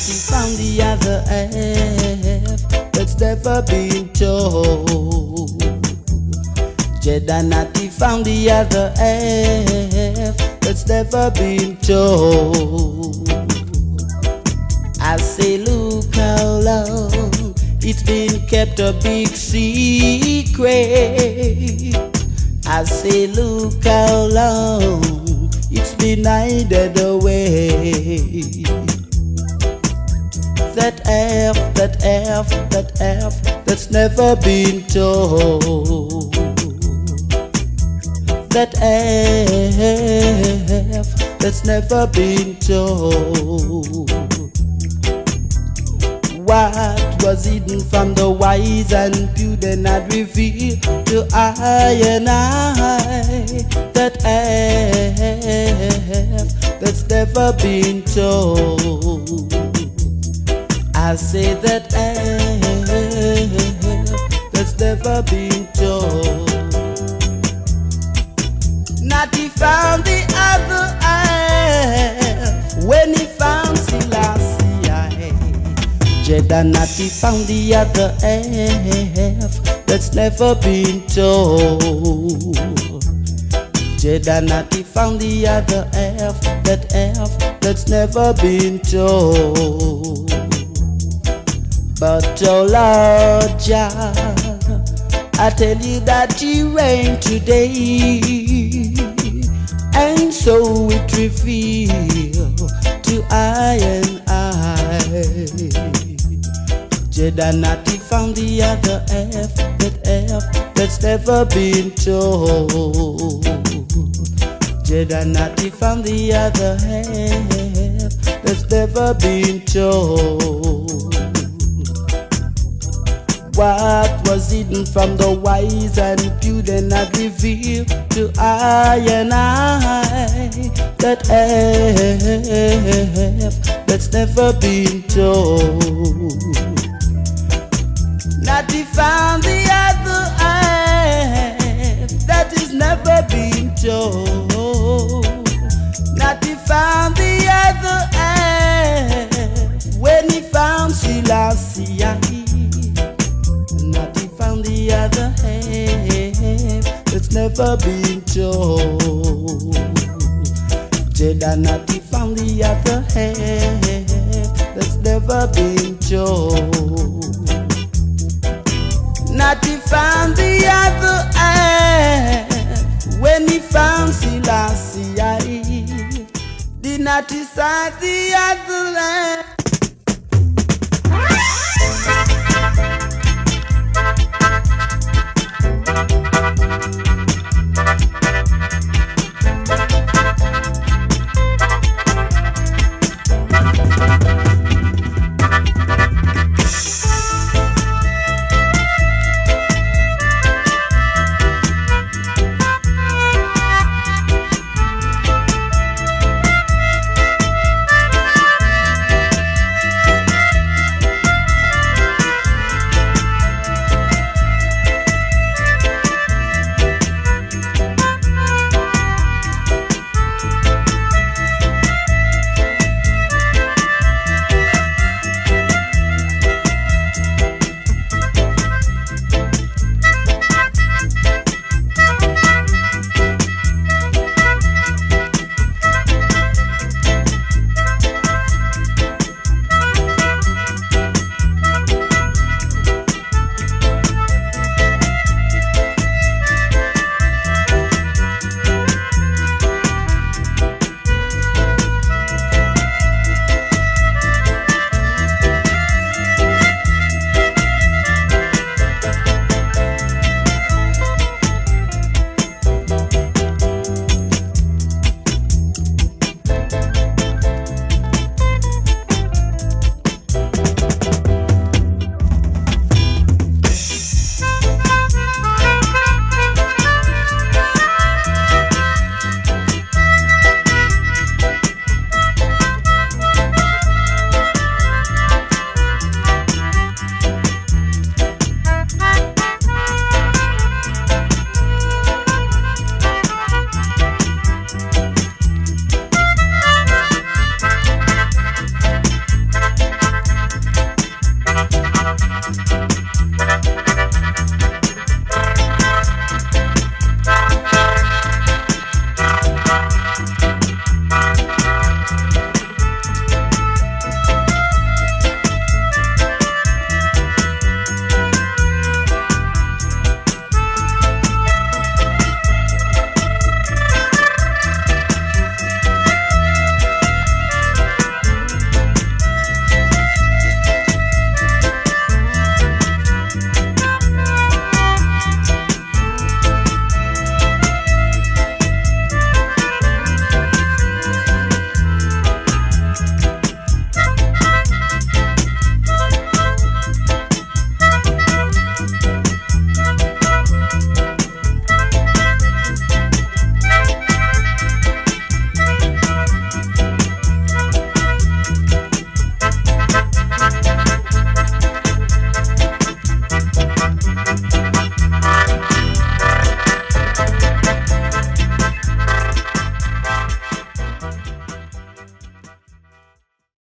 Jedanati found the other half that's never been told. Jedanati found the other half that's never been told. I say, look how long it's been kept a big secret. I say, look how long it's been hidden away. That F, that F, that F that's never been told. That F that's never been told. What was hidden from the wise and pure then not reveal to I and I that F that's never been told. I say that F that's never been told. Not he found the other half when he found Selassie. Jedanati found the other half that's never been told. Jedanati found the other half, that half that's never been told. But oh Lord Jah, I tell you that He reign today, and so it reveal to I and I. Jedanati found the other F, that F that's never been told. Jedanati found the other half that's never been told. What was hidden from the wise and then not revealed to I and I that F that's never been told. Not he found the other never been told. Not he found the other half that's never been told. He found the other half when he found Selassie. Did he find the other half?